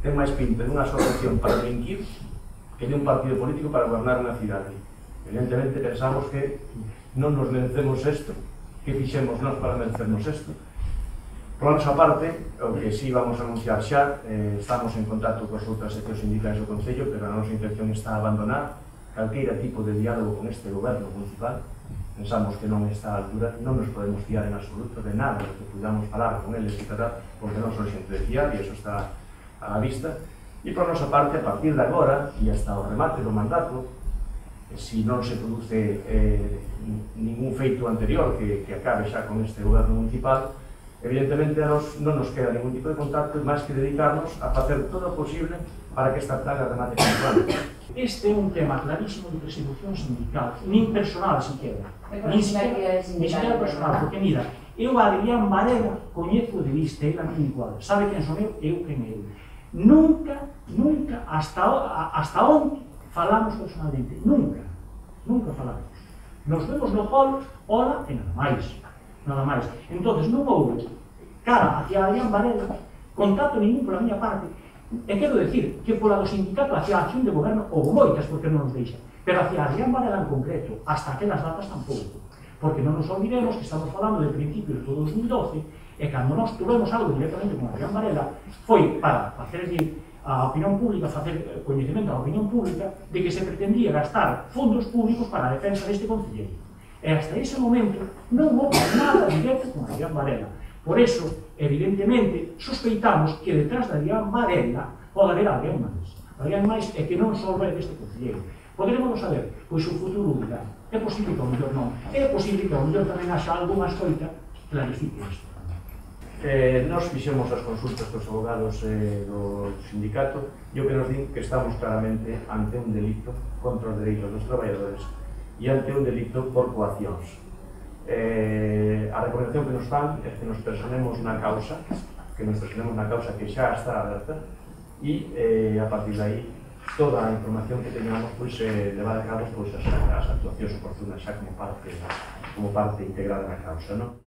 ten máis pinta dunha asociación para delinquir que de un partido político para gobernar unha cidade. Evidentemente pensamos que non nos merecemos isto, que fixemos nós para merecernos isto. Por nosa parte, o que si sí vamos a anunciar xa, eh, estamos en contacto cos outras seccións sindicais do Concello, pero a nosa intención está a abandonar calqueira tipo de diálogo con este goberno municipal. Pensamos que non está a altura, non nos podemos fiar en absoluto de nada do que pudamos falar con eles e tratar, porque non son xente de fiar e eso está á vista e por nosa parte a partir de agora e hasta o remate do mandato se non se produce eh, ningún feito anterior que, que acabe xa con este goberno municipal evidentemente a nos, non nos queda ningún tipo de contacto máis que dedicarnos a facer todo o posible para que esta plaga remate con Este é un tema clarísimo de persecución sindical, nin personal siquiera, nin siquiera, ni siquiera personal, porque mira, eu a Adrián Varela coñezo de vista, ele a mí igual, sabe quen son eu, eu quen eu. Nunca, nunca, hasta, hasta onde falamos personalmente. Nunca, nunca falamos. Nos vemos no hall, hola e nada máis. Nada máis. entonces non houve cara hacia Adrián Varela, contacto ningún pola miña parte. E quero decir que pola do sindicato hacia a acción de goberno houve moitas porque non nos deixan. Pero hacia Adrián Varela en concreto, hasta aquelas datas tampouco. Porque non nos olvidemos que estamos falando de principios do 2012 e cando nós tuvemos algo directamente con Adrián Varela foi para facer a opinión pública, facer coñecemento á opinión pública de que se pretendía gastar fondos públicos para a defensa deste concelleiro. E hasta ese momento non houve nada directo con Adrián Varela. Por eso, evidentemente, sospeitamos que detrás de Adrián Varela pode haber alguén máis. Adrián máis é que non só é deste concelleiro. Poderemos saber, pois o futuro dirá. É posible que ao mellor non. É posible que ao mellor tamén haxa algunha escoita que clarifique isto. Eh, nos fixemos as consultas dos abogados eh, do sindicato e o que nos din que estamos claramente ante un delito contra os dereitos dos traballadores e ante un delito por coaccións. Eh, a recomendación que nos fan é que nos personemos na causa, que nos personemos na causa que xa está aberta, e eh, a partir de aí toda a información que teñamos pois, eh, levar a cabo pois, as, as actuacións oportunas xa como parte, como parte integrada na causa. Non?